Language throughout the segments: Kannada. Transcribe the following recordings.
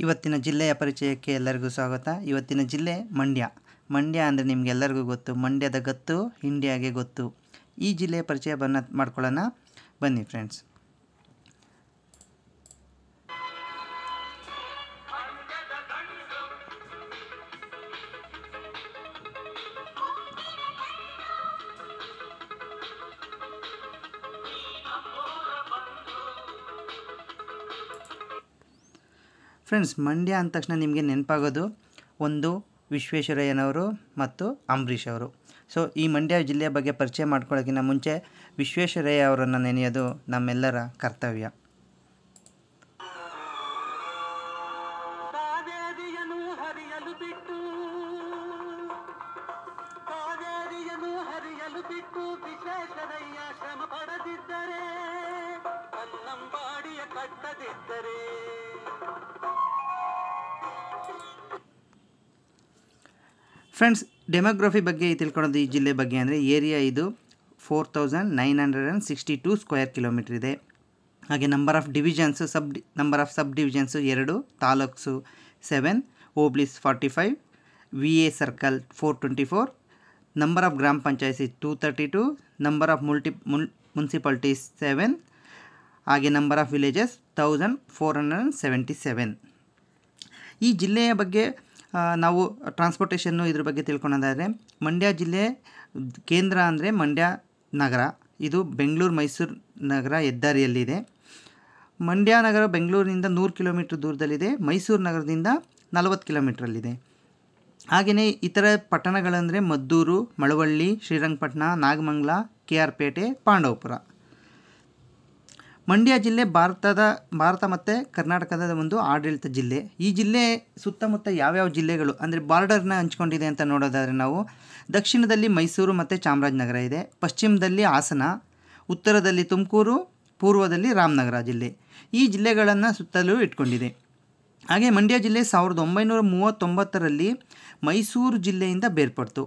ಇವತ್ತಿನ ಜಿಲ್ಲೆಯ ಪರಿಚಯಕ್ಕೆ ಎಲ್ಲರಿಗೂ ಸ್ವಾಗತ. ಇವತ್ತಿನ ಜಿಲ್ಲೆ ಮಂಡ್ಯ. ಮಂಡ್ಯ ಅಂದರೆ ನಿಮಗೆಲ್ಲರಿಗೂ ಗೊತ್ತು. ಮಂಡ್ಯದ ಗತ್ತು, ಇಂಡಿಯಾಗೆ ಗೊತ್ತು. ಈ ಜಿಲ್ಲೆಯ ಪರಿಚಯ ಬನ್ನ ಮಾಡ್ಕೊಳ್ಳೋಣ. ಬನ್ನಿ ಫ್ರೆಂಡ್ಸ್ ಫ್ರೆಂಡ್ಸ್, ಮಂಡ್ಯ ಅಂದ ತಕ್ಷಣ ನಿಮಗೆ ನೆನಪಾಗೋದು ಒಂದು ವಿಶ್ವೇಶ್ವರಯ್ಯನವರು ಮತ್ತು ಅಂಬರೀಷ್ ಅವರು. ಸೊ ಈ ಮಂಡ್ಯ ಜಿಲ್ಲೆಯ ಬಗ್ಗೆ ಪರಿಚಯ ಮಾಡ್ಕೊಳ್ಳೋಕ್ಕಿಂತ ಮುಂಚೆ ವಿಶ್ವೇಶ್ವರಯ್ಯ ಅವರನ್ನು ನೆನೆಯೋದು ನಮ್ಮೆಲ್ಲರ ಕರ್ತವ್ಯ. ಬಿಟ್ಟು ಶ್ರಮ ಪಡದಿದ್ದರೆ ಕನ್ನಂಬಾಡಿಯ ಕಟ್ಟದಿದ್ದರೆ. ಫ್ರೆಂಡ್ಸ್ ಡೆಮೋಗ್ರಫಿ ಬಗ್ಗೆ ತಿಳ್ಕೊಳ್ಳೋದು ಈ ಜಿಲ್ಲೆ ಬಗ್ಗೆ ಅಂದರೆ ಏರಿಯಾ ಇದು four thousand nine hundred and sixty two square kilometre ಇದೆ. ಹಾಗೆ number of divisions sub number of sub divisions ಎರಡು, taluks seven hoblis forty five V A circle four twenty four number of grama panchayat two thirty two number of multi mun municipalities seven ಹಾಗೆ number of villages thousand four hundred and seventy seven ಈ ಜಿಲ್ಲೆಯ ಬಗ್ಗೆ ನಾವು ಟ್ರಾನ್ಸ್ಪೋರ್ಟೇಷನ್ನು ಇದ್ರ ಬಗ್ಗೆ ತಿಳ್ಕೊಳೋದಾದರೆ ಮಂಡ್ಯ ಜಿಲ್ಲೆ, ಕೇಂದ್ರ ಅಂದರೆ ಮಂಡ್ಯ ನಗರ. ಇದು ಬೆಂಗಳೂರು, ಮೈಸೂರು ನಗರ ಹೆದ್ದಾರಿಯಲ್ಲಿದೆ. ಮಂಡ್ಯ ನಗರ ಬೆಂಗಳೂರಿನಿಂದ ನೂರು ಕಿಲೋಮೀಟ್ರ್ ದೂರದಲ್ಲಿದೆ. ಮೈಸೂರು ನಗರದಿಂದ ನಲವತ್ತು ಕಿಲೋಮೀಟ್ರಲ್ಲಿದೆ. ಹಾಗೆಯೇ ಇತರ ಪಟ್ಟಣಗಳಂದರೆ ಮದ್ದೂರು, ಮಳವಳ್ಳಿ, ಶ್ರೀರಂಗಪಟ್ಟಣ, ನಾಗಮಂಗಲ, ಕೆ ಆರ್ ಪೇಟೆ, ಪಾಂಡವಪುರ. ಮಂಡ್ಯ ಜಿಲ್ಲೆ ಭಾರತದ, ಭಾರತ ಮತ್ತು ಕರ್ನಾಟಕದ ಒಂದು ಆಡಳಿತ ಜಿಲ್ಲೆ. ಈ ಜಿಲ್ಲೆ ಸುತ್ತಮುತ್ತ ಯಾವ್ಯಾವ ಜಿಲ್ಲೆಗಳು? ಅಂದರೆ ಬಾರ್ಡರ್ನ ಹಂಚ್ಕೊಂಡಿದೆ ಅಂತ ನೋಡೋದಾದರೆ ನಾವು ದಕ್ಷಿಣದಲ್ಲಿ ಮೈಸೂರು ಮತ್ತು ಚಾಮರಾಜನಗರ ಇದೆ. ಪಶ್ಚಿಮದಲ್ಲಿ ಹಾಸನ, ಉತ್ತರದಲ್ಲಿ ತುಮಕೂರು, ಪೂರ್ವದಲ್ಲಿ ರಾಮನಗರ ಜಿಲ್ಲೆ. ಈ ಜಿಲ್ಲೆಗಳನ್ನು ಸುತ್ತಲೂ ಇಟ್ಕೊಂಡಿದೆ. ಹಾಗೆ ಮಂಡ್ಯ ಜಿಲ್ಲೆ ಸಾವಿರದ ಒಂಬೈನೂರ ಮೂವತ್ತೊಂಬತ್ತರಲ್ಲಿ ಮೈಸೂರು ಜಿಲ್ಲೆಯಿಂದ ಬೇರ್ಪಡ್ತು.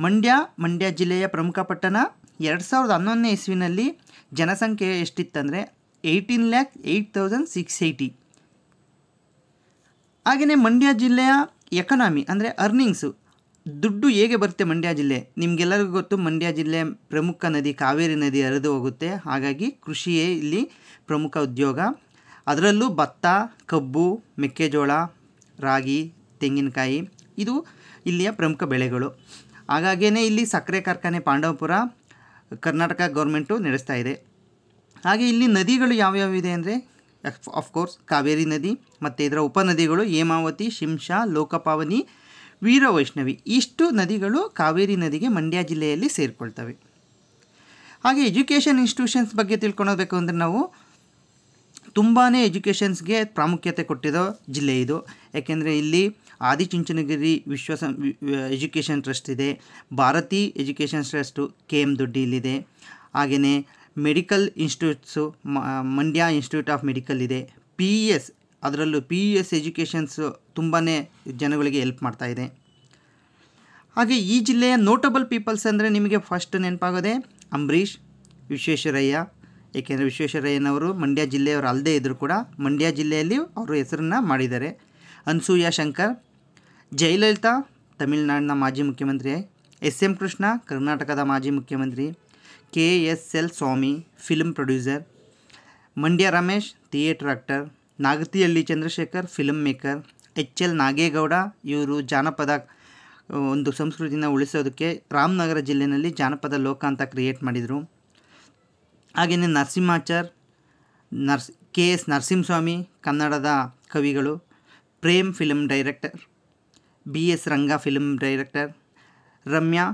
ಮಂಡ್ಯ ಮಂಡ್ಯ ಜಿಲ್ಲೆಯ ಪ್ರಮುಖ ಪಟ್ಟಣ. ಎರಡು ಸಾವಿರದ ಹನ್ನೊಂದನೇ ಇಸ್ವಿನಲ್ಲಿ ಜನಸಂಖ್ಯೆ ಎಷ್ಟಿತ್ತಂದರೆ eighteen lakh eight thousand six eighty. ಹಾಗೆಯೇ ಮಂಡ್ಯ ಜಿಲ್ಲೆಯ ಎಕನಾಮಿ, ಅಂದರೆ ಅರ್ನಿಂಗ್ಸು ದುಡ್ಡು ಹೇಗೆ ಬರುತ್ತೆ ಮಂಡ್ಯ ಜಿಲ್ಲೆ? ನಿಮಗೆಲ್ಲರಿಗೂ ಗೊತ್ತು, ಮಂಡ್ಯ ಜಿಲ್ಲೆ ಪ್ರಮುಖ ನದಿ ಕಾವೇರಿ ನದಿ ಹರಿದು ಹೋಗುತ್ತೆ. ಹಾಗಾಗಿ ಕೃಷಿಯೇ ಇಲ್ಲಿ ಪ್ರಮುಖ ಉದ್ಯೋಗ. ಅದರಲ್ಲೂ ಭತ್ತ, ಕಬ್ಬು, ಮೆಕ್ಕೆಜೋಳ, ರಾಗಿ, ತೆಂಗಿನಕಾಯಿ, ಇದು ಇಲ್ಲಿಯ ಪ್ರಮುಖ ಬೆಳೆಗಳು. ಹಾಗಾಗಿಯೇ ಇಲ್ಲಿ ಸಕ್ಕರೆ ಕಾರ್ಖಾನೆ ಪಾಂಡವಪುರ ಕರ್ನಾಟಕ ಗೌರ್ಮೆಂಟು ನಡೆಸ್ತಾ ಇದೆ. ಹಾಗೆ ಇಲ್ಲಿ ನದಿಗಳು ಯಾವ್ಯಾವಿದೆ ಅಂದರೆ ಆಫ್ಕೋರ್ಸ್ ಕಾವೇರಿ ನದಿ, ಮತ್ತು ಇದರ ಉಪನದಿಗಳು ಹೇಮಾವತಿ, ಶಿಂಷಾ, ಲೋಕಪಾವನಿ, ವೀರವೈಷ್ಣವಿ. ಇಷ್ಟು ನದಿಗಳು ಕಾವೇರಿ ನದಿಗೆ ಮಂಡ್ಯ ಜಿಲ್ಲೆಯಲ್ಲಿ ಸೇರಿಕೊಳ್ತವೆ. ಹಾಗೆ ಎಜುಕೇಷನ್ ಇನ್ಸ್ಟಿಟ್ಯೂಷನ್ಸ್ ಬಗ್ಗೆ ತಿಳ್ಕೊಳೋಬೇಕು ಅಂದರೆ ನಾವು ತುಂಬಾ ಎಜುಕೇಷನ್ಸ್ಗೆ ಪ್ರಾಮುಖ್ಯತೆ ಕೊಟ್ಟಿರೋ ಜಿಲ್ಲೆ ಇದು. ಯಾಕೆಂದರೆ ಇಲ್ಲಿ ಆದಿಚುಂಚನಗಿರಿ ವಿಶ್ವ ಎಜುಕೇಷನ್ ಟ್ರಸ್ಟ್ ಇದೆ. Bharathi education trust K M Doddi ಇಲ್ಲಿದೆ ಹಾಗೆಯೇ medical institutes Mandya institute of medical ಇದೆ. ಪಿ ಇ ಎಸ್ ಅದರಲ್ಲೂ ಪಿ ಇ ಎಸ್ ಎಜುಕೇಷನ್ಸು ತುಂಬಾ ಜನಗಳಿಗೆ ಹೆಲ್ಪ್ ಮಾಡ್ತಾ ಇದೆ. ಹಾಗೆ ಈ ಜಿಲ್ಲೆಯ ನೋಟಬಲ್ ಪೀಪಲ್ಸ್ ಅಂದರೆ ನಿಮಗೆ ಫಸ್ಟ್ ನೆನಪಾಗೋದೆ ಅಂಬರೀಷ್, ವಿಶ್ವೇಶ್ವರಯ್ಯ. ಏಕೆಂದರೆ ವಿಶ್ವೇಶ್ವರಯ್ಯನವರು ಮಂಡ್ಯ ಜಿಲ್ಲೆಯವರು ಅಲ್ಲದೇ ಇದ್ದರೂ ಕೂಡ ಮಂಡ್ಯ ಜಿಲ್ಲೆಯಲ್ಲಿ ಅವರು ಹೆಸರನ್ನು ಮಾಡಿದ್ದಾರೆ. ಅನ್ಸೂಯ ಶಂಕರ್, ಜಯಲಲಿತಾ, ತಮಿಳುನಾಡಿನ ಮಾಜಿ ಮುಖ್ಯಮಂತ್ರಿ, ಎಸ್ ಎಂ ಕೃಷ್ಣ, ಕರ್ನಾಟಕದ ಮಾಜಿ ಮುಖ್ಯಮಂತ್ರಿ K S L Swamy film producer Mandya Ramesh theatre actor Nagathihalli Chandrashekar film maker H L Nagegowda, ಇವರು ಜಾನಪದ ಒಂದು ಸಂಸ್ಕೃತಿನ ಉಳಿಸೋದಕ್ಕೆ ರಾಮನಗರ ಜಿಲ್ಲೆಯಲ್ಲಿ ಜಾನಪದ ಲೋಕ ಅಂತ ಕ್ರಿಯೇಟ್ ಮಾಡಿದರು. ಹಾಗೆಯೇ ನರಸಿಂಹಾಚಾರ್, ನರ್ಸ್, ಕೆ ಎಸ್ ನರಸಿಂಹಸ್ವಾಮಿ, ಕನ್ನಡದ ಕವಿಗಳು, Prem film director B S Ranga film director Ramya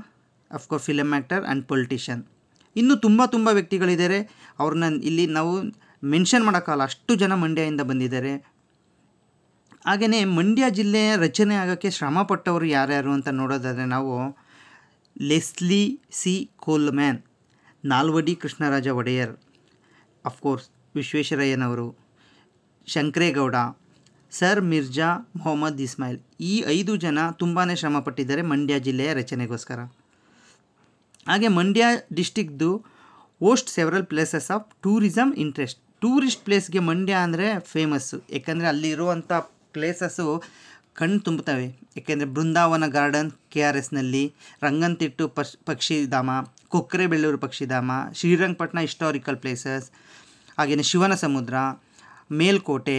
of course film actor and politician ಇನ್ನೂ ತುಂಬ ತುಂಬ ವ್ಯಕ್ತಿಗಳಿದ್ದಾರೆ. ಅವ್ರನ್ನ ಇಲ್ಲಿ ನಾವು ಮೆನ್ಷನ್ ಮಾಡೋಕ್ಕಲ್ಲ ಅಷ್ಟು ಜನ ಮಂಡ್ಯದಿಂದ ಬಂದಿದ್ದಾರೆ. ಹಾಗೆಯೇ ಮಂಡ್ಯ ಜಿಲ್ಲೆಯ ರಚನೆ ಆಗೋಕ್ಕೆ ಶ್ರಮಪಟ್ಟವರು ಯಾರ್ಯಾರು ಅಂತ ನೋಡೋದಾದರೆ ನಾವು Leslie C Coleman Nalvadi Krishnaraja Wodeyar of course ವಿಶ್ವೇಶ್ವರಯ್ಯನವರು, ಶಂಕರೇಗೌಡ, ಸರ್ ಮಿರ್ಜಾ ಮೊಹಮ್ಮದ್ ಇಸ್ಮಾಯಿಲ್ ಈ ಐದು ಜನ ತುಂಬಾ ಶ್ರಮಪಟ್ಟಿದ್ದಾರೆ ಮಂಡ್ಯ ಜಿಲ್ಲೆಯ ರಚನೆಗೋಸ್ಕರ. ಹಾಗೆ Mandya ಡಿಸ್ಟಿಕ್ದು host several places of tourism interest tourist ಪ್ಲೇಸ್ಗೆ ಮಂಡ್ಯ ಅಂದರೆ ಫೇಮಸ್ಸು ಏಕೆಂದರೆ ಅಲ್ಲಿರುವಂಥ ಪ್ಲೇಸಸ್ಸು ಕಣ್ಣು ತುಂಬುತ್ತವೆ. ಏಕೆಂದರೆ ಬೃಂದಾವನ ಗಾರ್ಡನ್ ಕೆ ಆರ್ ಎಸ್ನಲ್ಲಿ ರಂಗಂತಿಟ್ಟು ಪಶ್, ಪಕ್ಷಿಧಾಮ ಕೊಕ್ಕರೆಬೆಳ್ಳೂರು ಪಕ್ಷಿಧಾಮ, ಶ್ರೀರಂಗಪಟ್ಟಣ ಹಿಸ್ಟಾರಿಕಲ್ ಪ್ಲೇಸಸ್ ಹಾಗೆಯೇ ಶಿವನ ಸಮುದ್ರ, ಮೇಲ್ಕೋಟೆ,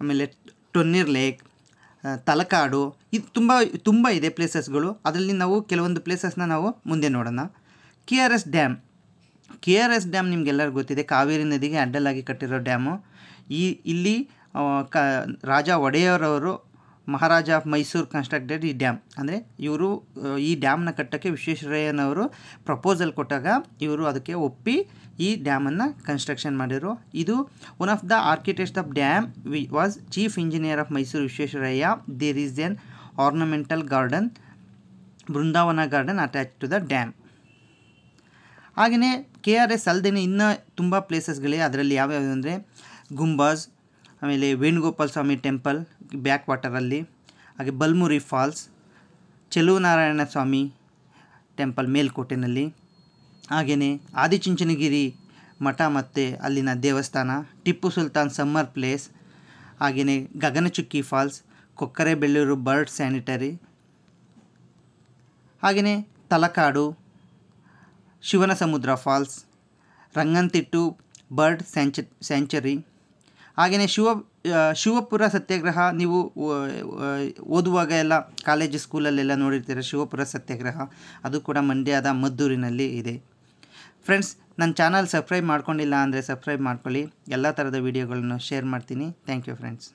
ಆಮೇಲೆ ಟೊನ್ನಿರ್ ಲೇಕ್ ತಲಕಾಡು, ಇದು ತುಂಬ ತುಂಬ ಇದೆ ಪ್ಲೇಸಸ್ಗಳು. ಅದರಲ್ಲಿ ನಾವು ಕೆಲವೊಂದು ಪ್ಲೇಸಸ್ನ ನಾವು ಮುಂದೆ ನೋಡೋಣ. K R S dam K R S dam ನಿಮಗೆಲ್ಲರಿಗೂ ಗೊತ್ತಿದೆ. ಕಾವೇರಿ ನದಿಗೆ ಅಡ್ಡಲಾಗಿ ಕಟ್ಟಿರೋ ಡ್ಯಾಮು. ಈ, ಇಲ್ಲಿ ಕ, ರಾಜ ಒಡೆಯರವರು ಮಹಾರಾಜ ಆಫ್ ಮೈಸೂರು ಕನ್ಸ್ಟ್ರಕ್ಟೆಡ್ ಈ ಡ್ಯಾಮ್. ಅಂದರೆ ಇವರು ಈ ಡ್ಯಾಮ್ನ ಕಟ್ಟೋಕ್ಕೆ ವಿಶ್ವೇಶ್ವರಯ್ಯನವರು ಪ್ರಪೋಸಲ್ ಕೊಟ್ಟಾಗ ಇವರು ಅದಕ್ಕೆ ಒಪ್ಪಿ ಈ ಡ್ಯಾಮನ್ನು ಕನ್ಸ್ಟ್ರಕ್ಷನ್ ಮಾಡಿದರು. ಇದು one of the architect of dam V was chief engineer of Mysuru Visvesvaraya there is an ornamental garden Brindavan garden attach to the dam ಹಾಗೆಯೇ ಕೆ ಆರ್ ಎಸ್ ಅಲ್ಲದೆ ಇನ್ನೂ ತುಂಬ ಪ್ಲೇಸಸ್ಗಳಿವೆ ಅದರಲ್ಲಿ ಯಾವ್ಯಾವು ಅಂದರೆ ಗುಂಬಾಸ್ ಆಮೇಲೆ ವೇಣುಗೋಪಾಲ ಸ್ವಾಮಿ ಟೆಂಪಲ್ ಬ್ಯಾಕ್ ವಾಟರಲ್ಲಿ ಹಾಗೆ ಬಲ್ಮುರಿ ಫಾಲ್ಸ್ ಚೆಲುವನಾರಾಯಣ ಸ್ವಾಮಿ ಟೆಂಪಲ್ ಮೇಲ್ಕೋಟೆನಲ್ಲಿ. ಹಾಗೆಯೇ ಆದಿಚುಂಚನಗಿರಿ ಮಠ ಮತ್ತು ಅಲ್ಲಿನ ದೇವಸ್ಥಾನ, ಟಿಪ್ಪು ಸುಲ್ತಾನ್ ಸಮ್ಮರ್ ಪ್ಲೇಸ್ ಹಾಗೆಯೇ Gaganachukki falls, Kokkarebellur bird sanctuary ಹಾಗೆಯೇ Talakadu Shivanasamudra falls, Ranganathittu bird sanch, sanctuary ಹಾಗೆಯೇ ಶಿವ ಶಿವಪುರ ಸತ್ಯಾಗ್ರಹ ನೀವು ಓದುವಾಗ ಎಲ್ಲ ಕಾಲೇಜು ಸ್ಕೂಲಲ್ಲೆಲ್ಲ ನೋಡಿರ್ತೀರ ಶಿವಪುರ ಸತ್ಯಾಗ್ರಹ, ಅದು ಕೂಡ ಮಂಡ್ಯದ ಮದ್ದೂರಿನಲ್ಲಿ ಇದೆ. ಫ್ರೆಂಡ್ಸ್ ನನ್ನ ಚಾನಲ್ ಸಬ್ಸ್ಕ್ರೈಬ್ ಮಾಡ್ಕೊಂಡಿಲ್ಲ ಅಂದರೆ ಸಬ್ಸ್ಕ್ರೈಬ್ ಮಾಡ್ಕೊಳ್ಳಿ. ಎಲ್ಲ ಥರದ ವೀಡಿಯೋಗಳನ್ನು ಶೇರ್ ಮಾಡ್ತೀನಿ. Thank you friends